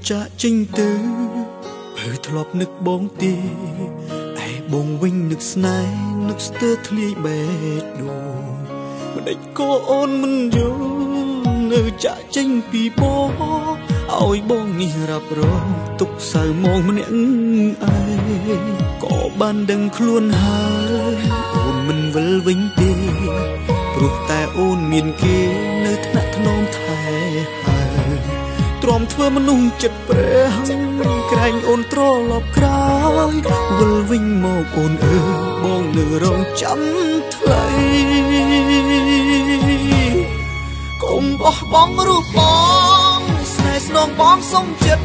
ពេលអូនចាក់ចេញទៅភើធ្លាប់នឹកបងទេឯបងវិញនឹកស្នេហ៍នឹកស្ទើរធ្លាយបេះដូងមិនដេចក៏អូនមិនយល់នៅចាក់ចេញពីបងឲ្យបងនេះរាប់រងទុកសៅមកម្នាក់ឯងក៏បានដឹងខ្លួនហើយអូនមិនវិលវិញទេព្រោះតែអូនមានគេនៅថ្នាក់ថ្នមថែហើយ ទ្រាំធ្វើមនុស្សចិត្តព្រះក្រែងអូនត្រឡប់ក្រោយវិលវិញមកអូនអើបងនៅរងចាំថ្លៃកុំបោះបង់រូបបងស្នេហ៍ស្នងបងសុំចិត្ត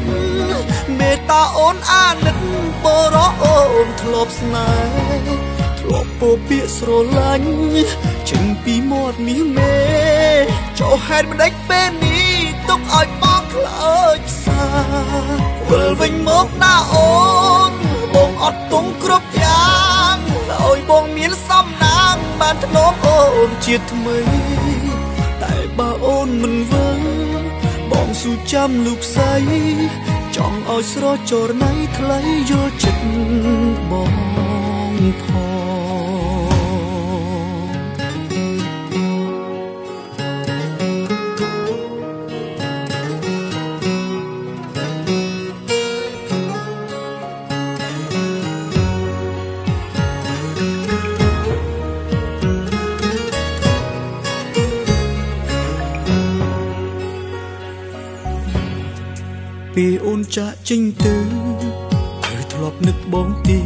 មេត្តាអូនអាណិតបរោអូនធ្លាប់ស្នេហ៍ធ្លាប់ពោពាក្យស្រឡាញ់ចេញពីមាត់នេះមេចោហេតុមិនដេចពេលនេះទុកឲ្យ បងខ្លោចផ្សាវិលវិញមកណាអូនបងអត់ទុំគ្រប់យ៉ាងឲ្យបងមានសំណាងបានធ្នមអូនជាថ្មី តែបើអូនមិនវិលបងស៊ូចាំលោកស្រីចង់ឲ្យស្រចរណៃថ្លៃយល់ចិត្តបងផង ចាក់ចេញទៅហើយធ្លាប់នឹកបងទេ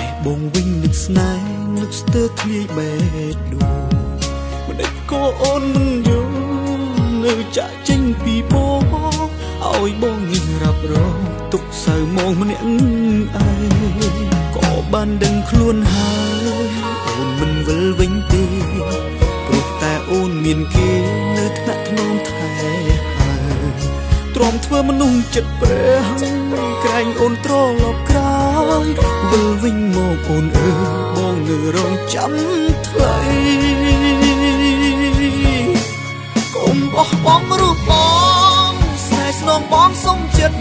ឯបងវិញនឹកស្នេហ៍នឹកស្ទើរធ្លាយបេះដូងមិនដេចក៏អូនមិនយល់នៅចាក់ចេញពីបងឲ្យបងនេះរាប់រងទុកសៅមកម្នាក់ឯងក៏បានដឹងខ្លួនហើយអូនមិនវិលវិញទេព្រោះតែអូនមានគេនៅថ្នាក់ថ្នមថែហើយ ទ្រាំធ្វើមនុស្សចិត្តព្រះក្រែងអូនត្រឡប់ក្រោយវិលវិញមកអូនអើបងនៅរងចាំថ្លៃកុំបោះបង់រូបបងស្នេហ៍ស្នងបងសុំចិត្ត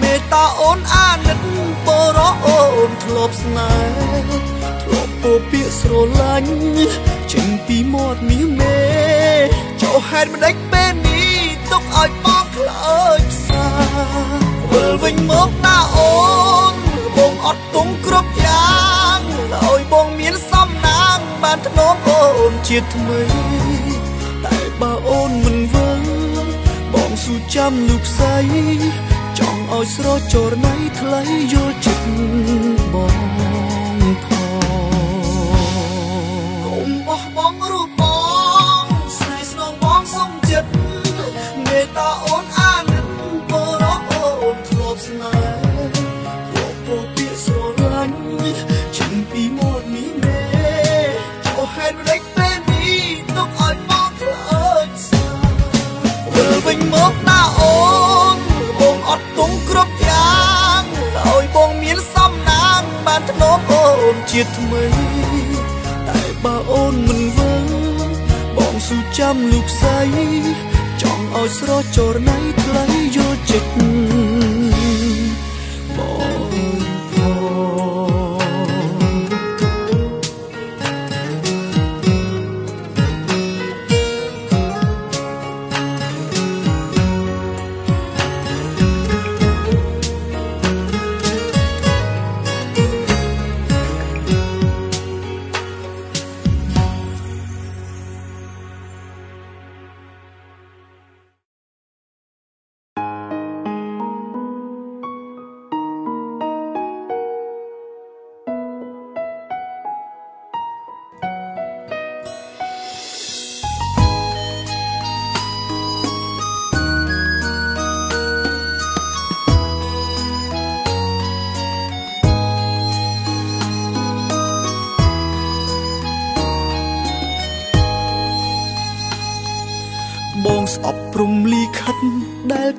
មេត្តាអូនអាណិតបរោអូនធ្លាប់ស្នេហ៍ធ្លាប់ពោពាក្យស្រឡាញ់ចេញពីមាត់នេះមេចោហេតុមិនដេចពេលនេះ ទុកឲ្យបងខ្លោចផ្សាវិលវិញមកណាអូនបងអត់ទុំគ្រប់យ៉ាងឲ្យបងមានសំណាងបានធ្នមអូនជាថ្មីតែបើអូនមិនវិលបងស៊ូចាំលោកស្រីចង់ឲ្យស្រចរណៃថ្លៃយល់ចិត្តបងផង អូនបងអត់ទុំគ្រប់យ៉ាងឲ្យបងមានសំណាងបានធ្នមអូនជាថ្មីតែបើអូនមិនវិលបងស៊ូចាំលោកស្រីចង់ឲ្យស្រចរណៃថ្លៃយល់ចិត្ត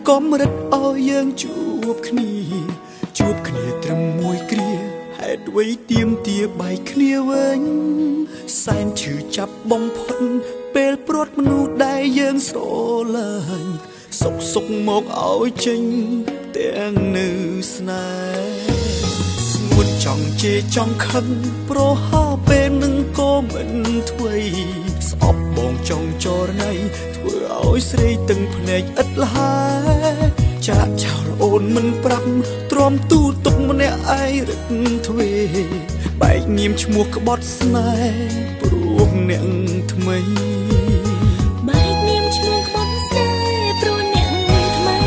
កំរិតឲ្យយើងជួបគ្នា ជួបគ្នាត្រឹមមួយគ្រាហេតុអ្វីទៀមទាបែកគ្នាវិញសែនឈឺចាប់បំផុតពេលព្រាត់មនុស្សដែលយើងស្រឡាញ់សុកសុកមកឲ្យចេញទាំងនៅស្នេហ៍ស្ងួនចង់ជេរចង់ខឹងប្រហាពេលនឹងក៏មិនធ្វេស្អប់បងចង់ចរណៃធ្វើឲ្យស្រីតឹងភ្នែកឥតលហើ ចាក់ចោលអូនមិនប្រាប់ទ្រាំទូទុកម្នាក់ឯងរឹកទ្វេបែកញៀមឈ្មោះក្បត់ស្នេហ៍ព្រោះអ្នកថ្មីបែកញៀមឈ្មោះក្បត់ស្នេហ៍ព្រោះអ្នកថ្មី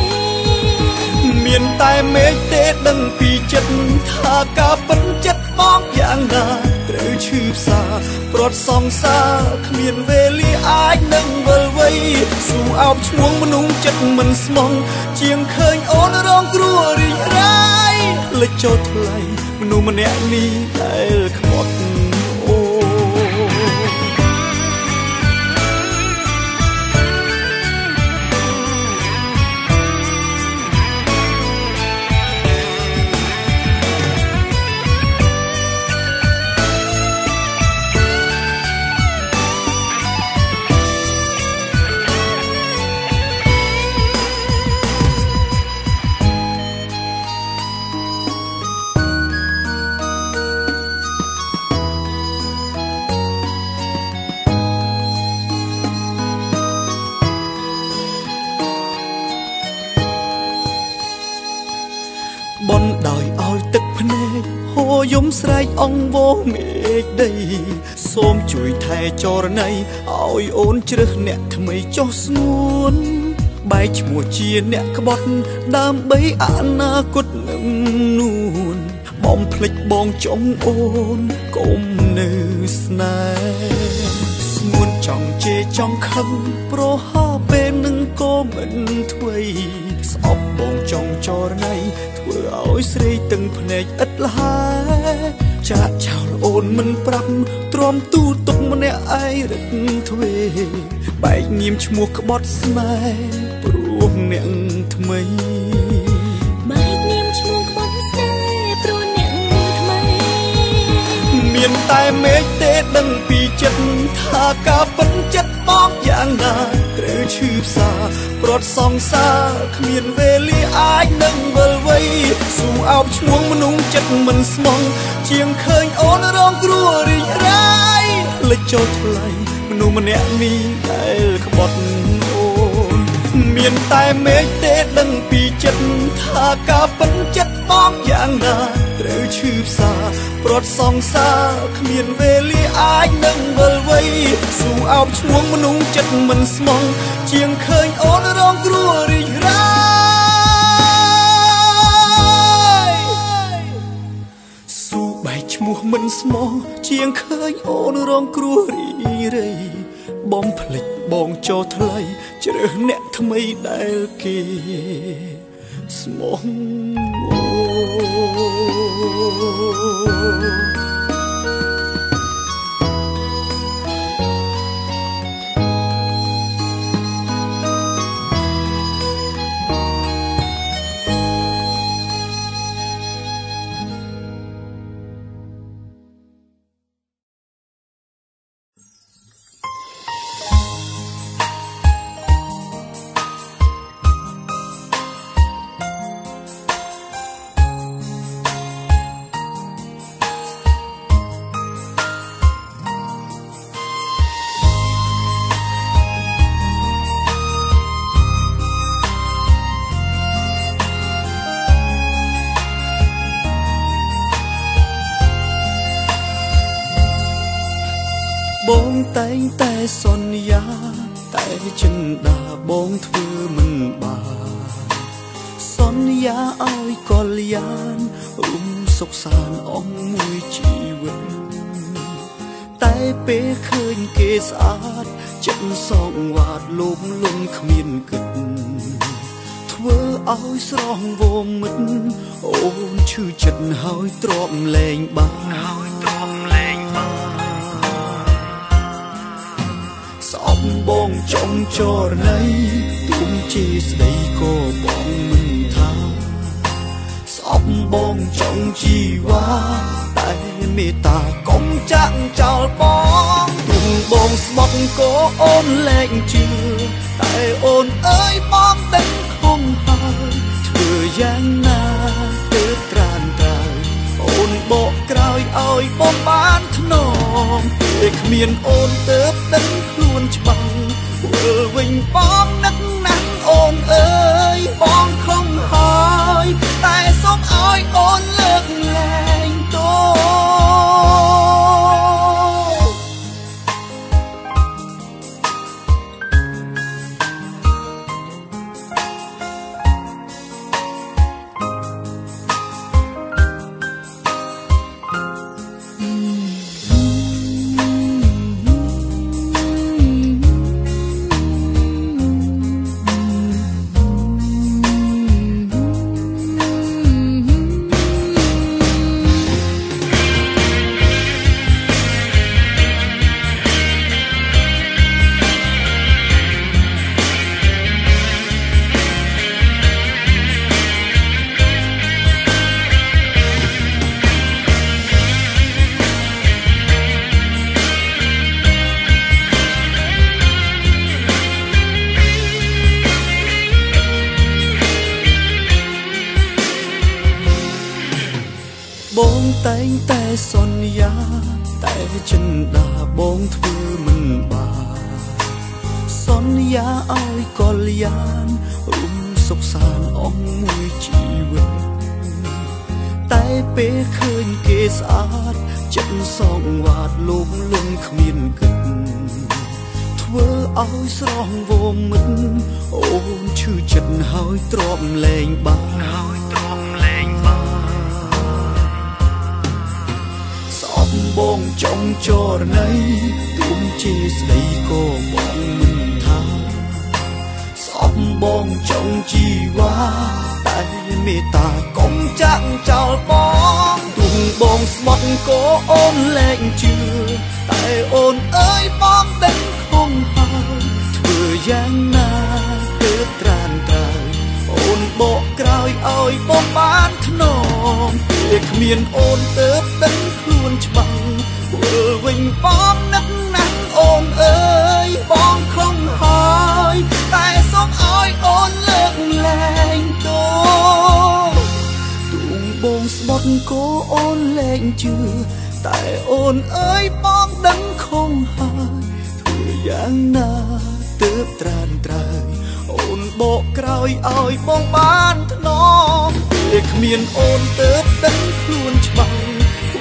មានតែមេឃទេដឹងពីចិត្តថាការពិនចិត្តបងយ៉ាងណាត្រូវឈឺផ្សាប្រត់សងសាគ្មានវេលាអាចនឹង វិលវ័យស៊ូអោបឈ្មោះមនុស្សចិត្តមិនស្មងជាងឃើញអូនរងគ្រោះរីករាយលេចចូលថ្លៃមនុស្សម្នាក់នេះដែលខ្មត់ កអង្វរមេឃដី សូមជួយថែចរណីឲ្យអូនជ្រើសអ្នកថ្មីចុះស្ងួន បែកឈ្មោះជាអ្នកក្បត់ដើម្បីអនាគតនឹងនួនបំភ្លេចបងចង់អូនកុំនៅស្នេហ៍ស្ងួនចង់ជេរចង់ខឹងប្រហាពេលនឹងក៏មិនធ្វេស្អប់បងចង់ចរណៃធ្វើឲ្យស្រីតឹងភ្នែកឥតលហើ ចាក់ចោលអូនមិនប្រាប់ទ្រាំទូទុកម្នាក់ឯងរឹកទ្វេបែកញៀមឈ្មោះក្បត់ស្នេហ៍ព្រោះអ្នកថ្មីបែកញៀមឈ្មោះក្បត់ស្នេហ៍ព្រោះអ្នកថ្មីមានតែមេឃទេដឹងពីចិត្តថាការពិនចិត្តបងយ៉ាងណា ត្រូវឈឺផ្សាប្រត់សងសាគ្មានវេលាអាចនឹងវិលវ័យស៊ូអោបឈ្មោះមនុស្សចិត្តមិនស្មងជាងឃើញអូនរងគ្រោះរីករាយលេចចូលថ្លៃមនុស្សម្នាក់នេះដែលក្បត់អូនមានតែមេឃទេដឹងពីចិត្តថាការពិនចិត្តបងយ៉ាងណា ត្រូវឈឺផ្សាប្រត់សងសាគ្មានវេលាអាចនឹងវិលវ័យស៊ូអោបឈ្មោះមនុស្សចិត្តមិនស្មងជាងឃើញអូនរងគ្រោះរីករាយស៊ូបែកឈ្មោះមិនស្មងជាងឃើញអូនរងគ្រោះរីរៃបំភ្លេចបងចូលថ្លៃជ្រើសអ្នកថ្មីដែលគេស្មង អូ ជីវ៉ាតែមេត្តាកុំចាក់ចោលបងទុំបងស្បត់ក៏អូនលែងជឿតែអូនអើយបងដឹងខំហើយធ្វើយ៉ាងណាទើបត្រានត្រើយអូនបកក្រោយឲ្យបងបានធ្នមពេលគ្មានអូនទើបដឹងខ្លួនច្បាស់វិលវិញបងនឹកណាស់អូនអើយបងខំហើយ តែសូមឲ្តែងតែសន្យាតែចិនដាបងធ្វើមិនបានសន្យាឲ្យកលយានរួមសុខសានអស់មួយជីវិតតែពេលឃើញគេស្អាតចិត្តសងវ៉ាតលោកលំគ្មានគិតធ្វើឲ្យស្រស់វមិតអូនឈឺចិត្តហើយទ្រាំលែងបានហើយ ចង់ចរណៃទុំជាស្ដីក៏បងមិនថាសពបងចង់ជីវ៉ាតែមេត្តាកុំចាក់ចោលបងទុំបងស្បត់ក៏អូនលែងជឿតែអូនអើយបងដឹងខំហើយធ្វើយ៉ាងណាទើបត្រានត្រើយអូនបកក្រោយឲ្យបងបានធ្នមពេលគ្មានអូនទើបដឹងខ្លួនច្បាស់ វិលវិញបងនឹកណាស់អូនអើយបងខំហើយតែសូមឲ្យអូនលើកលែងតោទូងបងស្បត់ក៏អូនលែងជឿតែអូនអើយបងដឹងខំហើយធ្វើយ៉ាងណាទើបត្រានត្រើយអូនបកក្រោយឲ្យបងបានធ្នមពេលគ្មានអូនទើបដឹងខ្លួនច្បាស់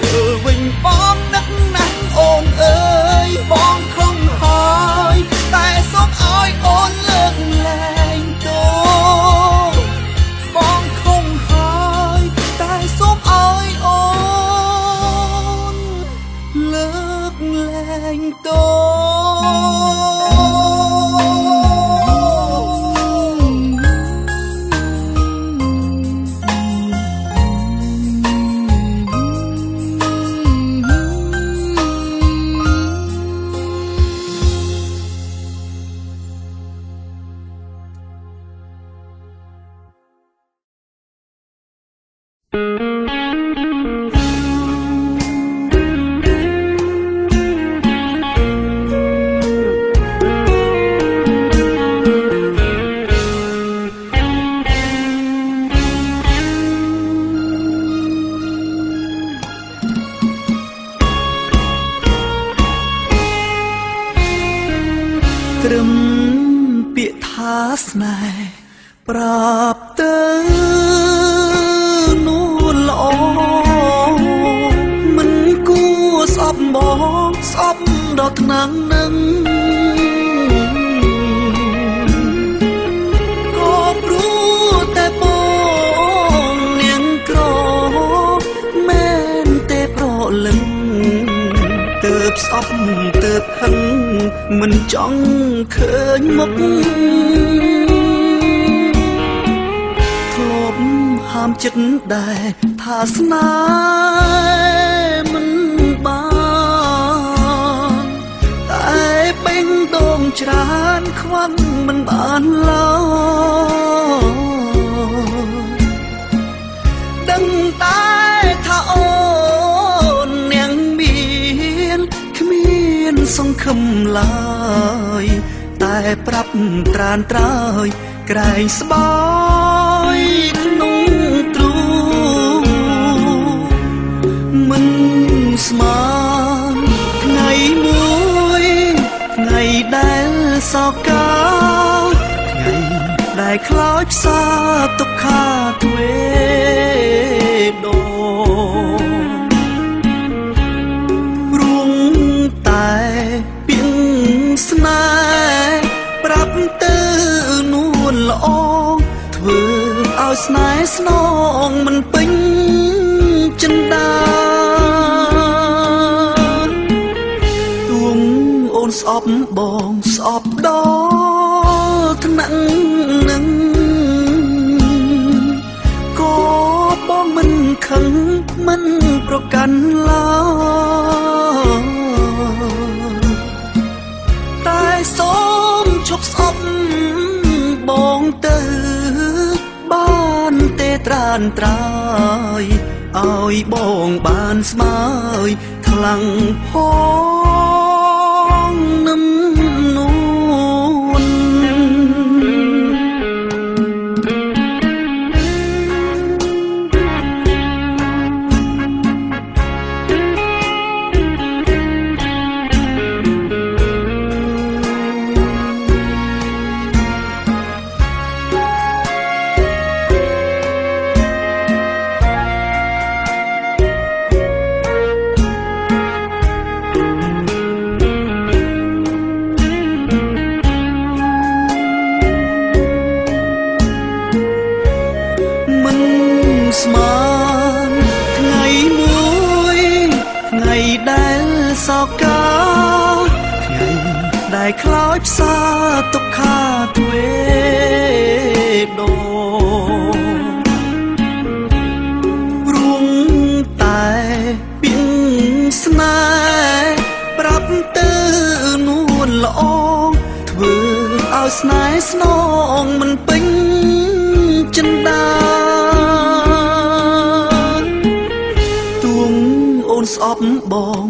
វិលវិញបងនឹកណាស់អូនអើយបងខំហើយតែសូមឲ្យអូនលើកលែងតោបង ស្អប់ដល់ថ្នាំងនឹងក៏ព្រោះតែបងនាងក្រមែនទេប្រលឹងទើបស្អប់ទើបហឹងមិនចង់ឃើញមុខធ្លាប់ហាមចិត្តដែរថាស្នេហ៍ ច្រើនខ្វាន់មិនបានឡើយដឹងតែថាអូននាងមានគ្មានសង្ឃឹមឡើយតែតែប្រាប់ត្រានត្រើយក្រែងស្បើ សោកាថ្ងៃដែលខ្លោចផ្សាទុក្ខាទ្វេដោរួងតែពីងស្នេហ៍ប្រាប់ទៅនួនល្អធ្វើឲ្យស្នេហ៍ស្នងមិនពេញចិនដាទួងអូនស្អប់បង កាន់ឡើយតែសូមឈប់ស្អប់បងទៅបានទេត្រានត្រើយឲ្យបងបានស្មើយខ្លាំងផង ឲ្យស្នេហ៍ស្នងមិនពេញចិនដាទួងអូនស្អប់បង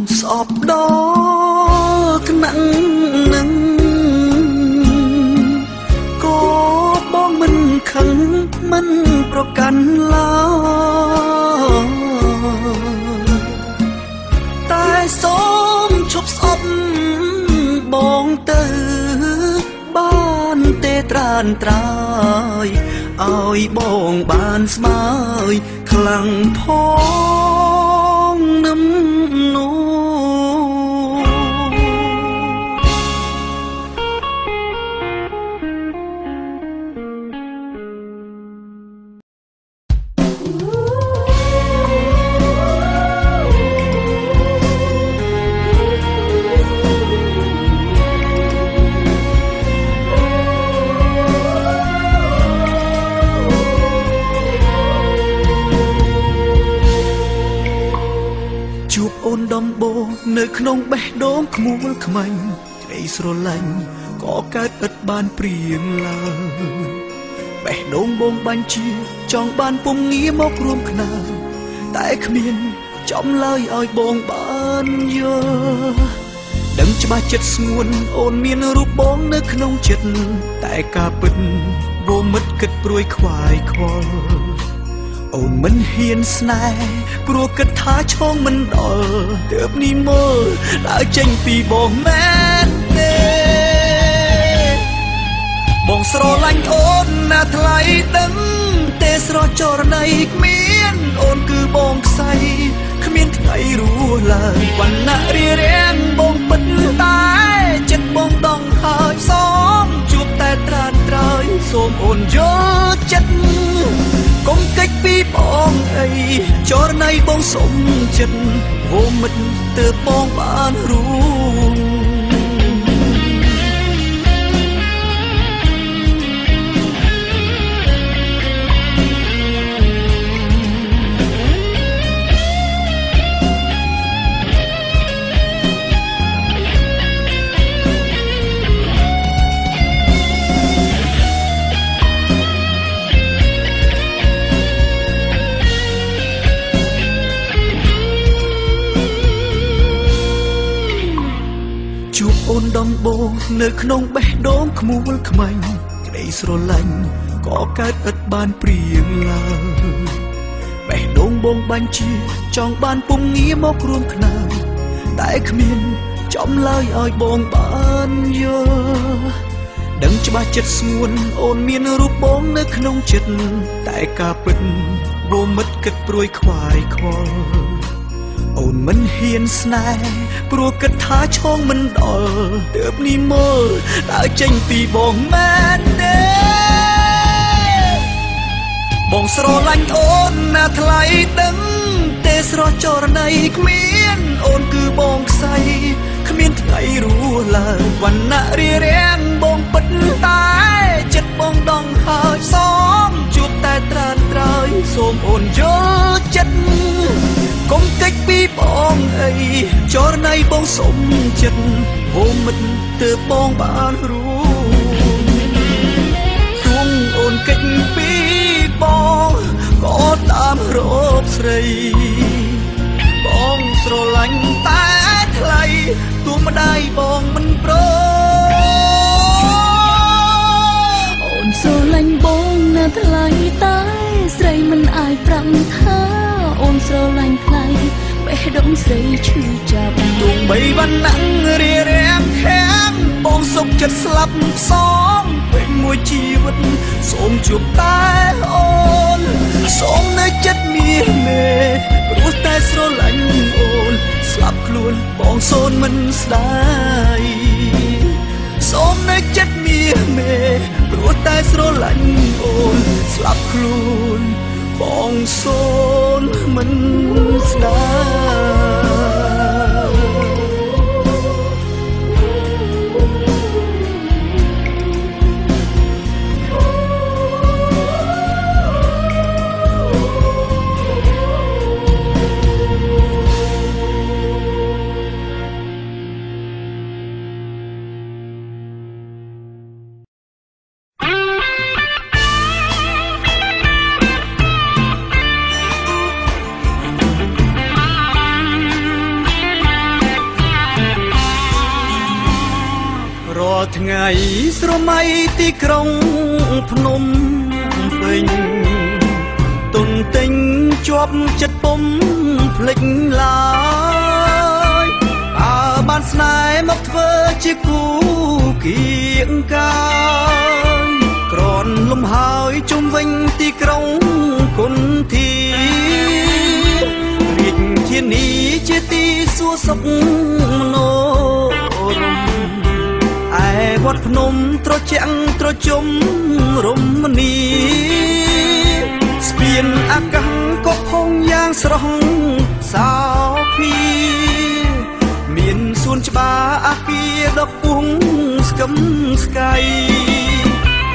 ទេត្រានត្រើយឲ្យបងបានស្មើយខ្លាំងផងនឹម នៅក្នុងបេះដូងខ្មួលខ្មាញ់ក្តីស្រឡាញ់ក៏កើតឥតបានព្រៀងឡើយបេះដូងបងបាញ់ជាចង់បានពុំងារមករួមខ្នើយតែគ្មានចំឡើយឲ្យបងបានយកដឹងច្បាស់ចិត្តស្ងួនអូនមានរូបបងនៅក្នុងចិត្តតែការពិតវមិតគិតព្រួយខ្វាយខ្វល់ អូនមិនហ៊ានស្នេហ៍ព្រោះគិតថាឈងមិនដល់ទើបនេះមើលដើរចេញពីបងមែនទេបងស្រឡាញ់អូនណាថ្លៃដឹងទេស្រស់ចរណីគ្មានអូនគឺបងខ្សៃគ្មានថ្ងៃរស់ឡើយវណ្ណៈរៀបរៀងបងពិតតែចិត្តបងដងហើយសូមជួបតែត្រានត្រើយសូមអូនយកចិត្ត កុំកិច្ចពីបងអីចរណៃបងសុំចិត្តហូមមិត្តទើបបងបានរួ បងនៅក្នុងបេះដូងក្មួយខ្មាញ់ក្តីស្រឡាញ់ក៏កើតឥតបានព្រៀងឡើយបេះដូងបងបាញ់ជាចង់បានពុំងារមករួមខ្នើយតែគ្មានចំឡើយឲ្យបងបានយល់ដឹងច្បាស់ចិត្តស្ងួនអូនមានរូបបងនៅក្នុងចិត្តតែការពិតវមិតគិតព្រួយខ្វាយខ្វល់ អូនមិនហ៊ានស្នេហ៍ព្រោះគិតថាឆងមិនដល់ទើបនេះមើលតើចេញពីបងមែនទេបងស្រឡាញ់អូនណាថ្លៃដឹងទេស្រស់ចរណៃគ្មានអូនគឺបងខ្សៃគ្មានថ្ងៃរស់ឡើយវណ្ណៈរៀរាំងបងពិតតែចិត្តបងដងហើយសមជួបតែត្រានត្រើយសូមអូនយល់ចិត្ត កុំកិច្ចពីបងអីចរណៃបងសុំចិត្តហូមមិត្តទើបបងបានរួមទួងអូនកិច្ចពីបងក៏តាមរកស្រីបងស្រឡាញ់តែថ្លៃទូម្ដាយបងមិនប្រអូនស្រឡាញ់បងណាថ្លៃតែស្រីមិនអាចប្រាប់ថាអូន ស្រឡាញ់ថ្លៃបេះដូងស្រីឈឺចាប់ទោះបីវណ្ណៈរារាំងខាំបងសុខចិត្តស្លាប់ផ្សំពេញមួយជីវិតសូមជួបតែអូនសូមនៅចិត្តមាសមេព្រោះតែស្រឡាញ់អូនស្លាប់ខ្លួនបងសូនមិនស្ដាយសូមនៅចិត្តមាសមេព្រោះតែស្រឡាញ់អូនស្លាប់ខ្លួន បងសូនមិនស្ដាយ ស្រមៃទីក្រុងភ្នំពេញទុនទិញជាប់ចិត្តពុំភ្លេចឡើយអើបានស្នេហ៍មកធ្វើជាគូគៀងកាយក្រនលំហើយជុំវិញទីក្រុងគុនធីរាជធានីជាទីសួសុខមនោរម្យ វត្តភ្នំត្រជាក់ត្រជុំរមនីស្ពានអាកាសក៏ផុងយ៉ាងស្រស់សោភីមានសួនច្បារអាគារដ៏ខ្ពស់ស្កឹមស្កៃ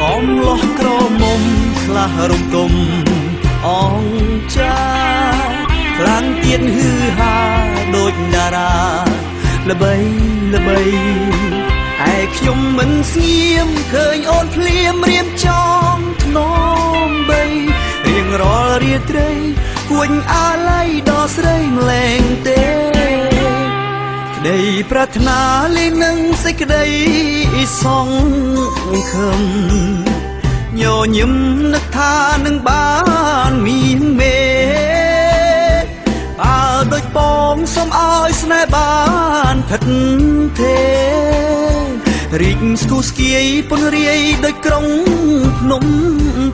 កំលោះក្រមុំខ្លះរំទុំអងចាខ្លាំងទៀតហឺហាដូចតារាល្បីល្បី ឯខ្ញុំមិនស្ងៀមឃើញអូនភ្លាមរៀមចងធ្នមបីរៀងរាល់រាត្រីគួញអាល័យដល់ស្រីម្លែងទេក្តីប្រាថ្នាលេងនឹងសេចក្តីសង្ឃឹមញញឹមនឹកថានឹងបានមានមេបើដូចបងសុំឲ្យស្នេហ៍បានថិតទេ រីកស្គូស្គៀយពនរាយដោយក្រុងភ្នំ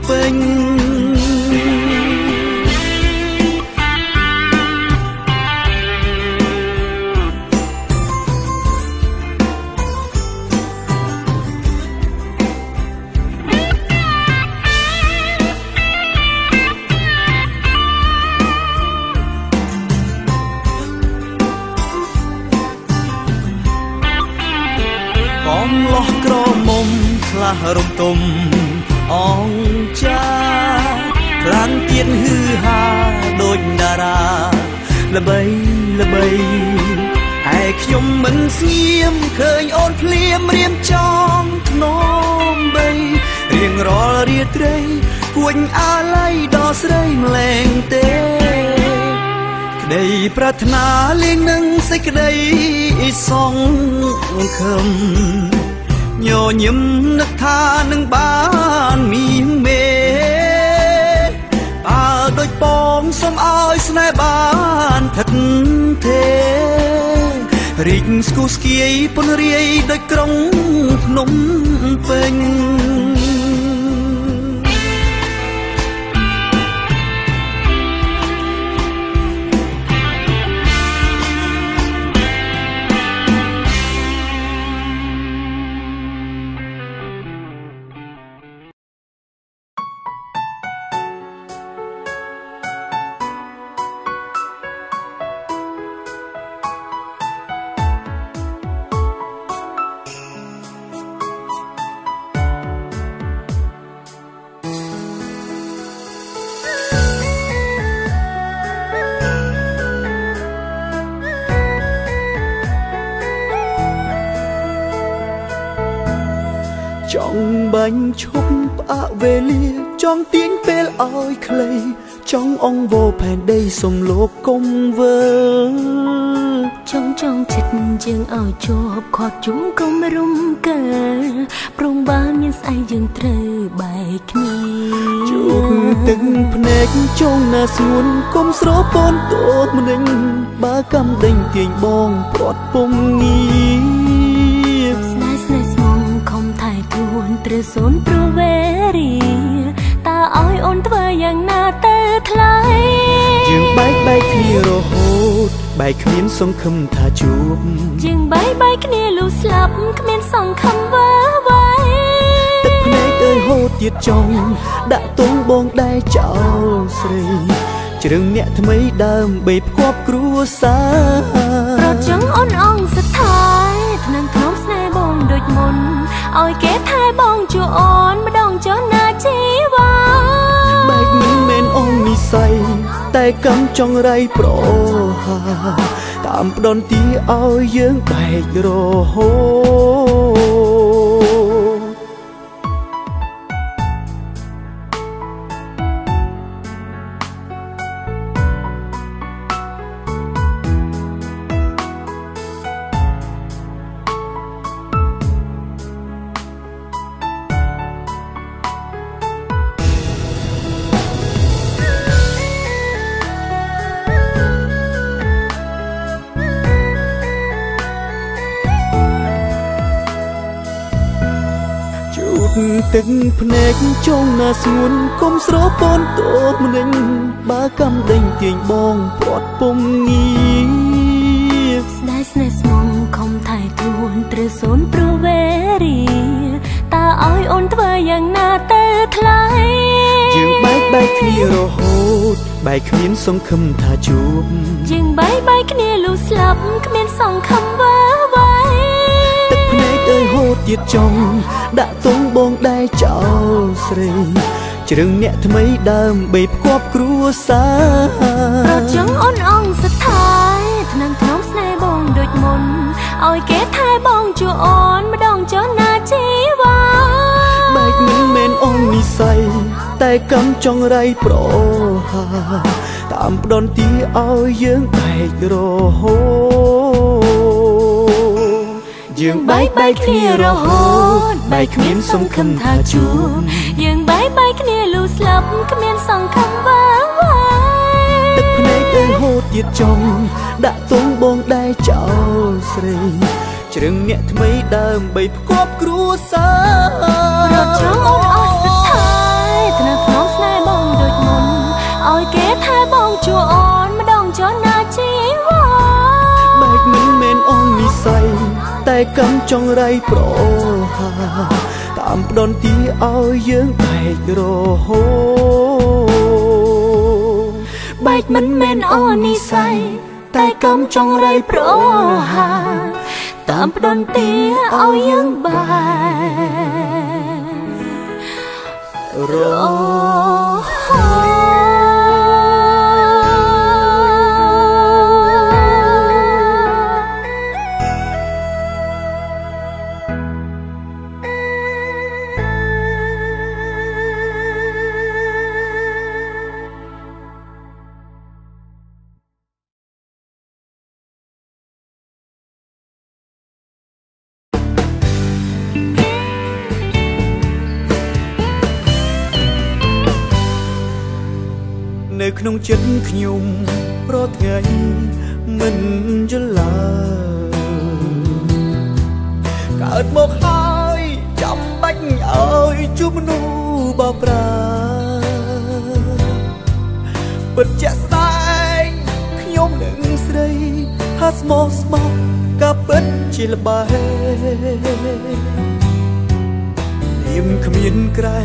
ពេញ រំទុំអងចាខ្លាំងទៀតហឺហាដូចតារាល្បីល្បីឯខ្ញុំមិនស្ងៀមឃើញអូនភ្លាមរៀមចងធ្នមបីរៀងរាល់រាត្រីគួញអាល័យដល់ស្រីម្លែងទេក្តីប្រាថ្នាលេងនឹងសេចក្តីសង្ខឹមញញឹមនឹក ថានឹងបានមានមេអើដូចបងសុំឲ្យស្នេហ៍បានថិតទេរីកស្គូស្គៀយពនរាយដូចក្រុងភ្នំពេញ បាញ់ឈប់ផ្អាកវេលាចង់ទាញពេលឲ្យខ្លីចង់អងវោផែនដីសុំលោកគុំវើចង់ចង់ចិត្តយើងឲ្យជាប់ខាត់ជុំកុំរុំកើព្រមបានមានស្អីយើងត្រូវបែកគ្នាជួបទឹកភ្នែកចង់ណាស្ងួនគុំស្រពនតោម្នេញបើកំដេញទាញបងព្រាត់ពុំងារ ត្រូវសូនព្រោះវេរីតើឲ្យអូនធ្វើយ៉ាងណាទៅថ្លៃយើងបែកបែកគ្នារហូតបែកគ្មានសង្ឃឹមថាជួបយើងបែកបែកគ្នាលុះស្លាប់គ្មានសង្ឃឹមវើវ៉ៃទឹកភ្នែកអើយហូតទៀតចង់ដាក់ទងបងដែរចោលស្រីជ្រឹងអ្នកថ្មីដើមបីផ្គប់គ្រួសារប្រចង់អូនអងស្ថាយថ្នាំធ្នមស្នេហ៍បងដូចមុនឲ្យគេថែបង ជួអូនម្ដងចុះណាជីវ៉ាបែកមិនមែនអូននិស័យតែកំចង់រៃប្រហាតាមផ្ដន់ទីឲ្យយើងបែករហូត ភ្នែកចង់ណាស្ងួនកុំស្រពនតោម្នេញបើកំដេញទាញបងព្រាត់ពុំងារស្ដាយស្នេហ៍ស្មងខំថែខ្លួនត្រូវសូនព្រោះវេរីតើឲ្យអូនធ្វើយ៉ាងណាទៅថ្លៃយើងបែកបែកគ្នារហូតបែកគ្មានសង្ឃឹមថាជួបយើងបែកបែកគ្នាលុះស្លាប់គ្មានសង្ឃឹមវើ វ៉ៃទៀតចង់ដាក់ទងបងដែរចោលស្រីជ្រឹងអ្នកថ្មីដើមបីផ្គប់គ្រួសារប្រចង់អូនអងស្ថាយថ្នាំធ្នមស្នេហ៍បងដូចមុនឲ្យគេថែបងជួអូនម្ដងចុះណាជីវ៉ាបែកមិនមែនអូននិស័យតែកំចង់រៃប្រហាតាមផ្ដន់ទីឲ្យយើងបែករហូត យើងបែកបែកគ្នារហូតបែកគ្មានសង្ឃឹមថាជួបយើងបែកបែកគ្នាលុះស្លាប់គ្មានសង្ឃឹមវាវ៉ាទឹកភ្នែកអើយហូតទៀតចង់ដាក់ទងបងដែរចោលស្រីជ្រឹងអ្នកថ្មីដើមបីផ្គប់គ្រួសាររត់ចង់អូនអស់ស្ថាយថ្នាក់ក្នុងស្នេហ៍បងដូចមុនឲ្យគេថែបងជួអូនម្ដងចុះណាជីវ៉ាបែកមិនមែនអូននិស័យ តែកំចង់រៃប្រហាតាមផ្ដន់ទីឲ្យយើងបែករហូតបែកមិនមែនអូនិស័យតែកំចង់រៃប្រហាតាមផ្ដន់ទីឲ្យយើងបែករហូ ក្នុងចិត្តខ្ញុំរាល់ថ្ងៃមិនយល់ឡើយកើតមកហើយចាំបាច់ឲ្យជួបមនុស្សបោប្រាពិតជាក់ស្ដែងខ្ញុំនឹងស្រីថាស្មោះស្មោះក៏ពិតជាល្បែងៀ មគ្មានក្រែ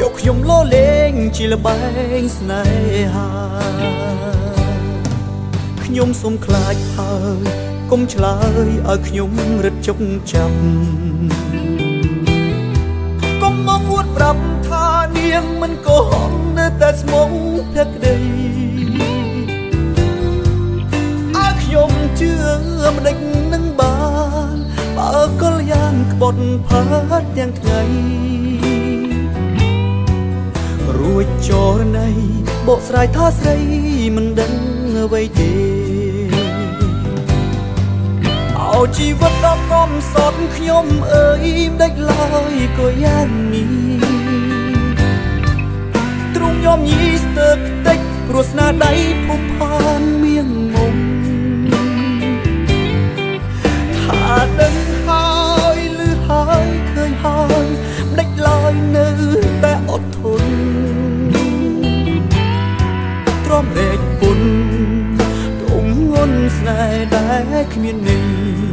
យកខ្ញុំលោលេងជាលបែងស្នេហាខ្ញុំសុំខ្លាចហើយកុំឆ្លើយឲ្យខ្ញុំរត់ជុកចាប់កុំមកអួតប្រាប់ថានាងមិនកុហកនៅតែស្មងភក្តីអើខ្ញុំជឿមិនដេចនឹងបានបើកលយ៉ាងក្បត់ផាត់ទាំងថ្ងៃ រួចចរណៃបកស្រាយថាស្រីមិនដឹងអ្វីទេអោជីវិតដ៏កំសត់ខ្ញុំអើយមិនដេចឡើយក៏យ៉ាងនេះទ្រង់យំញីស្ទើរតិចព្រោះស្នាដៃភពផានមៀងមុំថាដឹងហើយលឺហើយឃើញហើយមិនដេចឡើយនៅ ពុនទុំងន់ស្នេហ៍ដែលគ្មានន័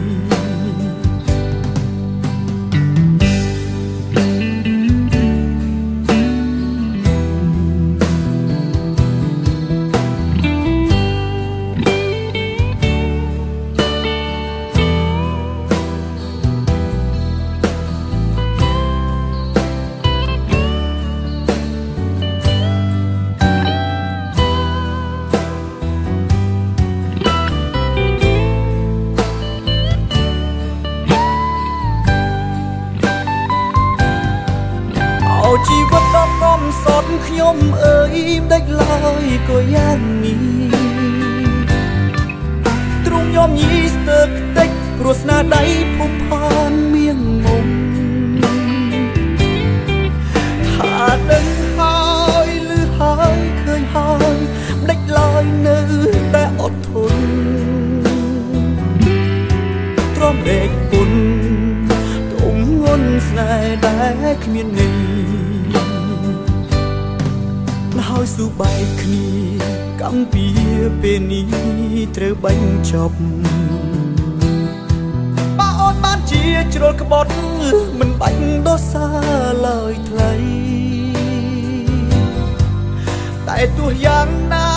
តែទោះយ៉ាងណា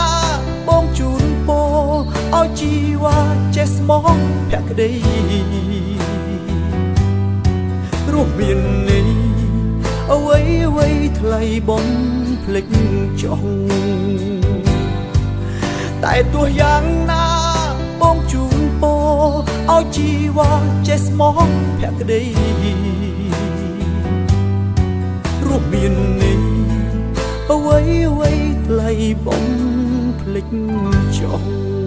បងជូនពរឲ្យជីវ៉ាចេះស្មោះភក្តីរួមមាននេះអ្វីអ្វីថ្លៃបងភ្លេចចុះតែទោះយ៉ាងណាបងជូនពរឲ្យជីវ៉ាចេះស្មោះភក្តីរួមមាននេះ អ្វីអ្វីថ្លៃបងភ្លេចចុះឲ្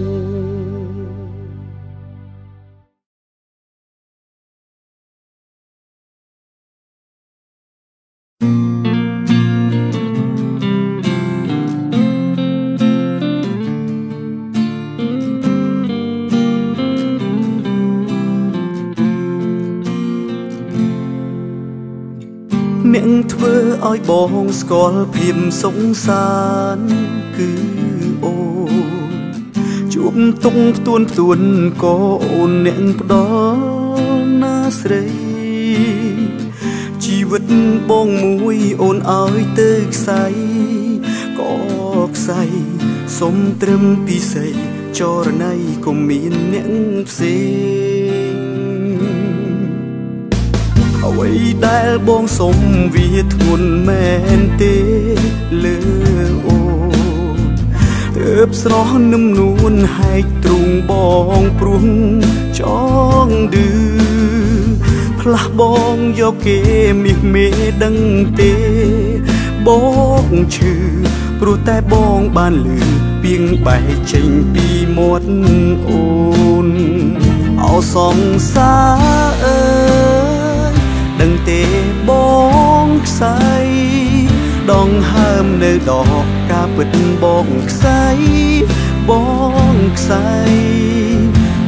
ងស្គាល់ភាពសងសានគឺអូនជួបទុំផ្ទួនផ្ទួនក៏អូនអ្នកផ្ដល់ណាស្រីជីវិតបងមួយអូនឲ្យទៅខ្សែក៏ខ្សែសុំត្រឹមពិសីចរណៃកុំមានអ្នកផ្សេង អ្វីដែលបងសុំវាធ្ងន់មែនទេលើអូនទើបស្រស់នឹមនួនហែកទ្រូងបងព្រោះចងឌឺផ្លាស់បងយកគេមាសមេដឹងទេបងឈឺព្រោះតែបងបានលឺពីងបែកចេញពីមាត់អូនអោសងសាអើយ ដឹងទេបងខ្សែដងហើមនៅដកកាពិតបងខ្សែបងខ្សែ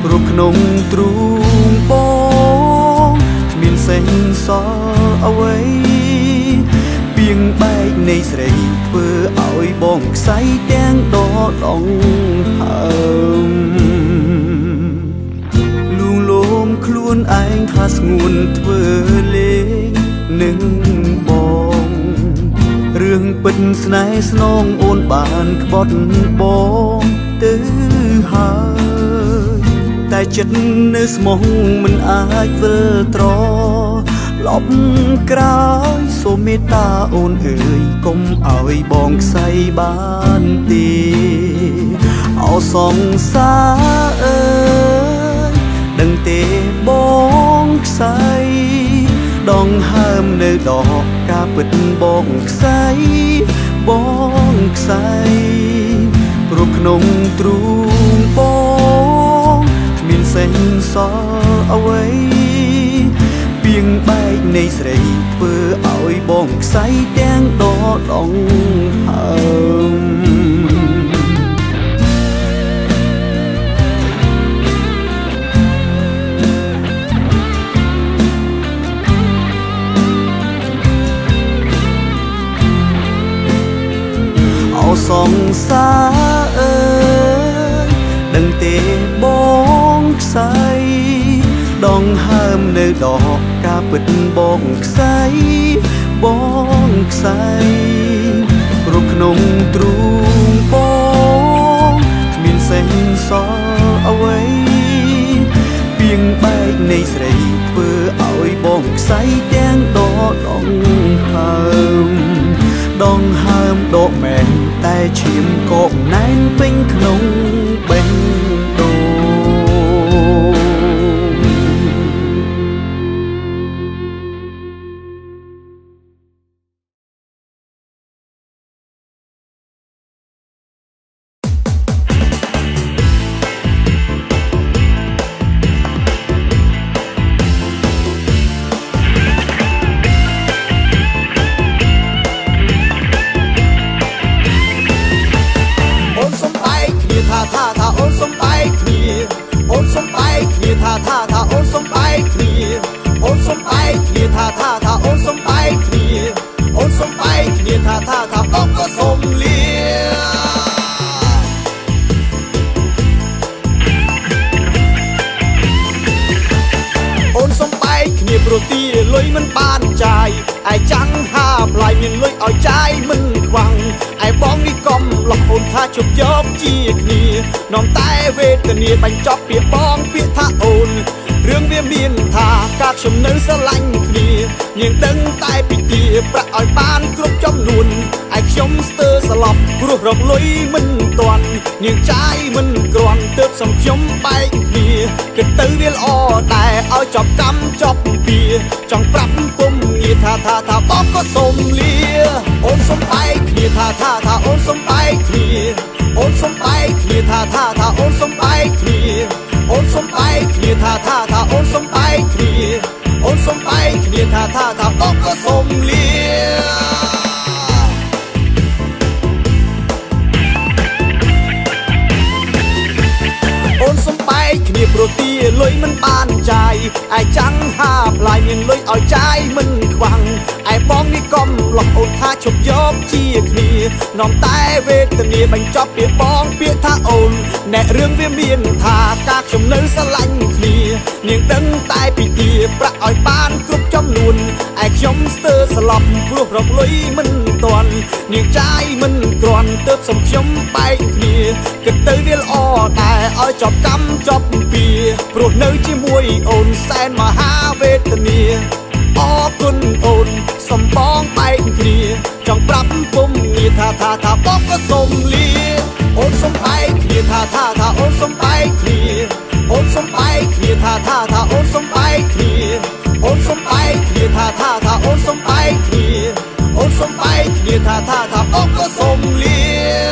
ព្រោះក្នុងទ្រូងបងគ្មានសេងសល់អ្វីពីងបែកនៃស្រីធ្វើឲ្យបងខ្សែទាំងដដងហើមលួងលោម ខ្លួនឯងថាស្ងួនធ្វើលេងនឹងបងរឿងពិតស្នេហ៍ស្នងអូនបានក្បត់បងទៅហើយតែចិត្តនៅស្មោះមិនអាចវិលត្រលប់ក្រោយសូមមេត្តាអូនអើយកុំឲ្យបងខ្សែបានទេអោសងសាអើយ ងហើមនៅដកការពិតបងខ្សែបងខ្សែព្រោះក្នុងទ្រូងបងមានសេងសល់អ្វីពីងបែកនៃស្រីធ្វើឲ្យបងខ្សែទាំងដដងហើម ងសាអើយដឹងទេបងខ្សែដងហើមនៅដកការពិតបងខ្សែបងខ្សែព្រោះក្នុងទ្រូងបងមានសេងសល់អ្វីពីងបែកនៃស្រីធ្វើឲ្យបងខ្សែទាំងដដងហើម ដងហើមដកមែនតែឈាមកកណែនពេញក្នុង ខ្ញុំនៅស្រឡាញ់គ្នានាងដឹងតែពីទាប្រាក់ឲ្យបានគ្រប់ចំនួនឯខ្ញុំស្ទើរស្លាប់ព្រោះរកលុយមិនទាន់នាងចាយមិនគ្រាន់ទើបសំខ្ញុំបែកគ្នាគិតទៅវាល្អតែឲ្យចប់កម្មចប់ពីចង់ប្រាប់ពុំងាយថាថាថាបបក៏សុំលាអូនសុំបែកគ្នាថាថាថាអូនសុំបែកគ្នាអូនសុំបែកគ្នាថាថាថាអូនសុំបែកគ្នាអូនសុំបែកគ្នាថា សុំលាអូនសុំបែកគ្នាព្រោះទាលុយមិនបានចាយឯចាំងហាផ្លាយមានលុយឲ្យចាយមិនខ្វាំងឯ បងនេះកំឡោះអូនថាជប់យកជាគ្នានាំតែវេទនាបញ្ចប់ពីបងពាក្យថាអូនអ្នករឿងវាមានថាការខ្ញុំនៅស្រឡាញ់គ្នានាងដឹងតែពីទាប្រាក់ឲ្យបានគ្រប់ចំនួនឯខ្ញុំស្ទើរស្លាប់ព្រោះរកលុយមិនទាន់នាងចាយមិនគ្រាន់ទើបសំខ្ញុំបែកគ្នាគិតទៅវាល្អតែឲ្យចប់កម្មចប់ពីព្រោះនៅជាមួយអូនសែនមហាវេទនាអរគុណអូន សំបងបែកគ្នាចង់ប្រាប់ពុំងារថាថាថាបងក៏សុំលាអូនសុំបែកគ្នាថាថាថាអូនសុំបែកគ្នាអូនសុំបែកគ្នាថាថាថាអូនសុំបែកគ្នាអូនសុំបែកគ្នាថាថាថាអូនសុំបែកគ្នាអូនសុំបែកគ្នាថាថាថាបងក៏សុំលា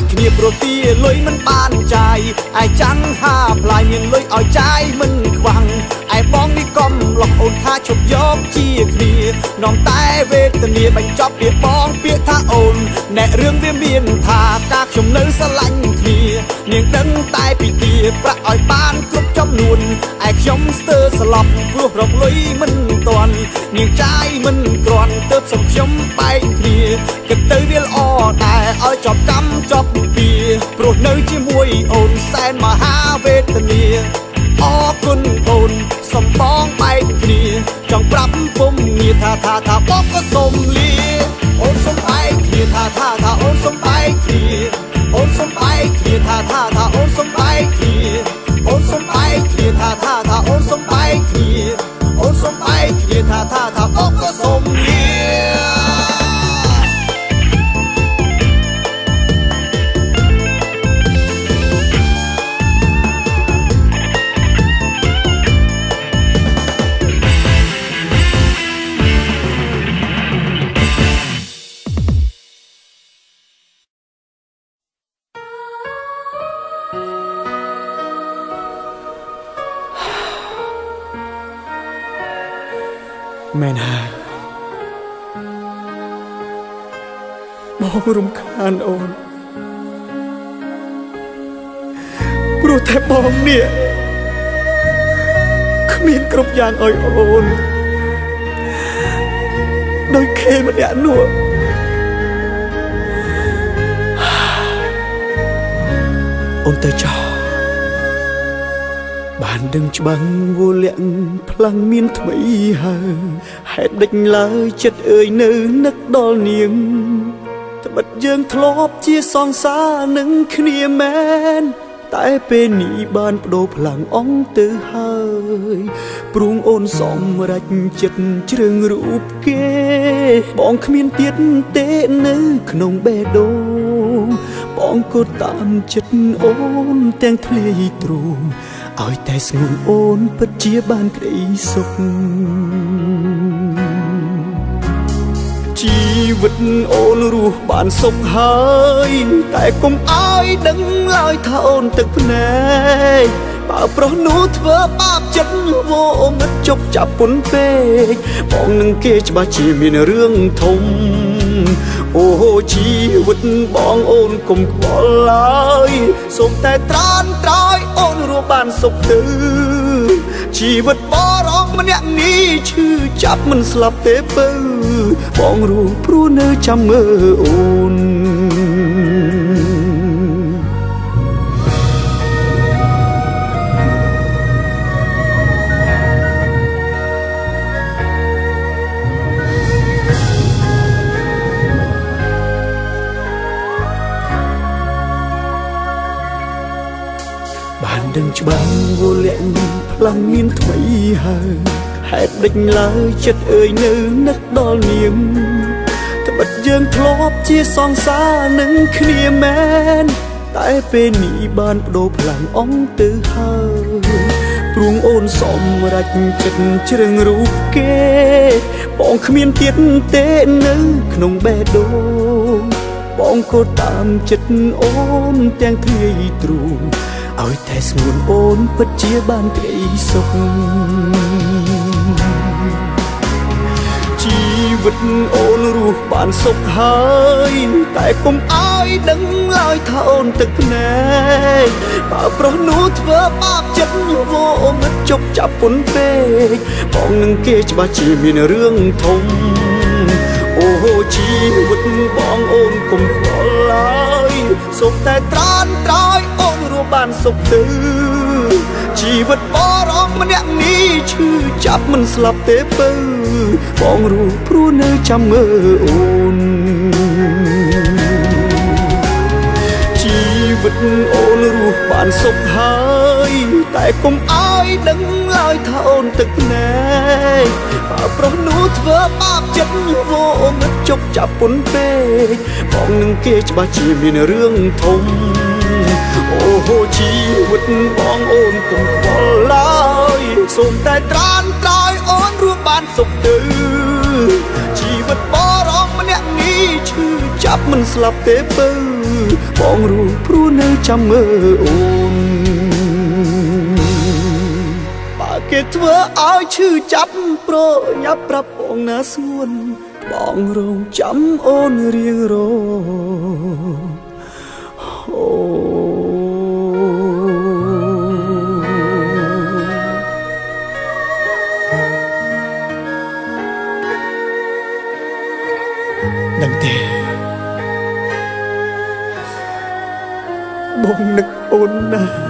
កគ្នាប្រទាលុយមិនបានចាយឯចាំងហាផ្លាយមានលុយឲ្យចាយមិនខ្វាំង ឯបងនេះកំឡោះអូនថាជប់យកជាគ្នានំតែវេទនាបញ្ចប់វាបងពាក្យថាអូនអ្នករឿងវាមានថាការខ្ញុំនៅស្រឡាញ់គ្នានាងដឹងតែពីទាប្រាក់ឲ្យបានគ្រប់ចំនួនឯខ្ញុំស្ទើរស្លាប់ព្រោះរកលុយមិនទាន់នាងចាយមិនគ្រាន់ទៅសុំខ្ញុំបែកគ្នាគិតទៅវាល្អតែឲ្យចប់កម្មចប់ពីព្រោះនៅជាមួយអូនសែនមហាវេទនាអរគុណអូន សំបងបែកគ្នាចង់ប្រាប់ពុំងារថាថាថាបងក៏សុំលាអូនសុំបែកគ្នាថាថាថាអូនសុំបែកគ្នាអូនសុំបែកគ្នាថាថាថាអូនសុំបែកគ្នាអូនសុំបែកគ្នាថាថាថាអូនសុំបែកគ្នាអូនសុំបែកគ្នាថាថា បងរំខានអូនព្រោះតែបងនេះគ្មានគ្រប់យ៉ាងឲ្យអូនដោយខេម្នាក់នោះអូនទៅចោលបានដឹងច្បាស់វលាក់ផ្លាំងមានថ្មីហើយហេតុដេចឡើយចិត្តអើយនៅនឹកដល់នាងត្បិតយើងធ្លាប់ជាសង្សារនឹងគ្នាមែនតែពេលនេះបានបដូរផ្លាំងអងទៅហើយព្រួងអូនសំរាច់ចិត្តជ្រឿងរូបគេ បងគ្មានទៀតទេនៅក្នុងបេះដូងបងក៏តាមចិត្តអូនទាំងធ្លាយទ្រូងឲ្យតែស្ងួនអូនពិតជាបានក្តីសុខ វិតអូនរស់បានសុខហើយតែកុំឲ្យដឹងឡើយថាអូនទឹកភ្នែកបើប្រុសនោះធ្វើបាបចិត្តវោមិត្តជប់ចាប់ពុនពេកបងនឹងគេច្បាស់ជាមានរឿងធំអូជីវិតបងអូនកុំខ្វល់ឡើយសូមតែត្រានត្រោយអូនរស់បានសុខទៅជីវិតបរង ម្នាក់នេះឈឺចាប់មិនស្លាប់ទេពើបងរស់ព្រោះនៅចាំមើលអូនដឹងច្បាស់វលាក់ ផ្លាំងមានថ្មីហើយហេតុដេចឡើយចិត្តអើយនៅនឹកដល់នាងត្បិតយើងធ្លាប់ជាសង្សារនឹងគ្នាមែនតែពេលនេះបានបដូរផ្លាំងអងទៅហើយព្រួងអូនសំរាច់ចិត្តជ្រឹងរូបគេបងគ្មានទៀតទេនៅក្នុងបេះដូងបងក៏តាមចិត្តអូនទាំងធ្លាយទ្រូង ឲ្យតែស្ងួនអូនពិតជាបានក្តីសុខជីវិតអូនរស់បានសុខហើយតែកុំឲ្យដឹងឡើយថាអូនទឹកភ្នែកបើប្រុសនោះធ្វើបាបចិត្តវោមិត្តជប់ចាប់ពុនពេកបងនឹងគេច្បាស់ជាមានរឿងធំអូជីវិតបងអូនកុំខ្វល់ឡើយសូមតែត្រានត្រោយអូនរស់ បានសុខទៅជីវិតបរងម្នាក់នេះឈឺចាប់មិនស្លាប់ទេពើបងរស់ព្រោះនៅចាំមើលអូនជីវិតអូនរស់បានសុខហើយតែកុំឲ្យដឹងឡើយថាអូនទឹកភ្នែកបើប្រុសនោះធ្វើបាបចិត្តវោមិត្តជប់ចាប់ពុនពេកបងនឹងគេច្បាស់ជាមានរឿងធំ អូហូជីវិតបងអូនកុំខ្វល់ឡើយសូមតែត្រានត្រោយអូនរស់បានសុខទៅជីវិតបរងម្នាក់នេះឈឺចាប់មិនស្លាប់ទេពើបងរួព្រោះនៅចាំមើលអូនបើគេធ្វើឲ្យឈឺចាប់ប្រញាប់ប្រាប់បងណាស្ងួនបងរងចាំអូនរៀងរអូ បងនឹកអូនណាស់